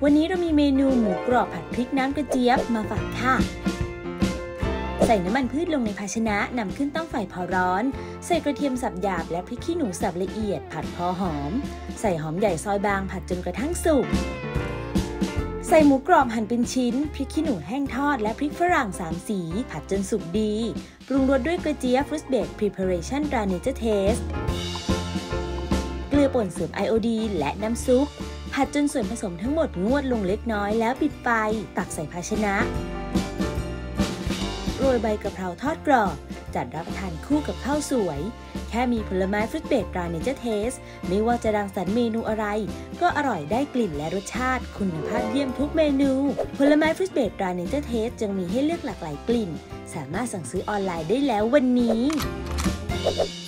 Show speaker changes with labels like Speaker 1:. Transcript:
Speaker 1: วันนี้เรามีเมนูหมูกรอบผัดพริกน้ำกระเจี๊ยบมาฝากค่ะ ใส่น้ำมันพืชลงในภาชนะนำขึ้นตั้งไฟพอร้อน ใส่กระเทียมสับหยาบและพริกขี้หนูสับละเอียด ผัดพอหอม ใส่หอมใหญ่ซอยบางผัดจนกระทั่งสุก ใส่หมูกรอบหั่นเป็นชิ้น พริกขี้หนูแห้งทอดและพริกฝรั่งสามสี ผัดจนสุกดี ปรุงรสด้วยกระเจี๊ยบ fruit based preparation ตรา Nature Tasteเกลือป่นเสริมไอโอดีนและน้ำซุป ผัดจนส่วนผสมทั้งหมดงวดลงเล็กน้อยแล้วปิดไฟ ตักใส่ภาชนะ โรยใบกะเพราทอดกรอบ จัดรับประทานคู่กับข้าวสวย แค่มีผลไม้ fruit based ตรา Nature Taste ไม่ว่าจะรังสรรค์เมนูอะไร ก็อร่อยได้กลิ่นและรสชาติ คุณภาพเยี่ยมทุกเมนู ผลไม้ fruit based ตรา Nature Taste จึงมีให้เลือกหลากหลายกลิ่น สามารถสั่งซื้อออนไลน์ได้แล้ววันนี้